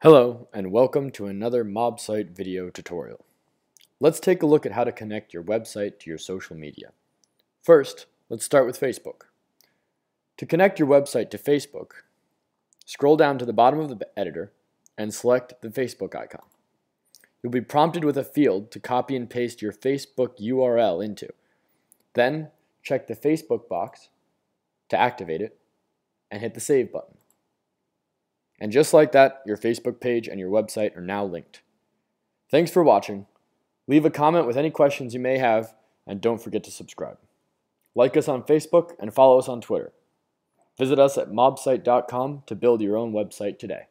Hello and welcome to another Mobsyte video tutorial. Let's take a look at how to connect your website to your social media. First, let's start with Facebook. To connect your website to Facebook, scroll down to the bottom of the editor and select the Facebook icon. You'll be prompted with a field to copy and paste your Facebook URL into. Then, check the Facebook box to activate it and hit the Save button. And just like that, your Facebook page and your website are now linked. Thanks for watching. Leave a comment with any questions you may have, and don't forget to subscribe. Like us on Facebook and follow us on Twitter. Visit us at mobsyte.com to build your own website today.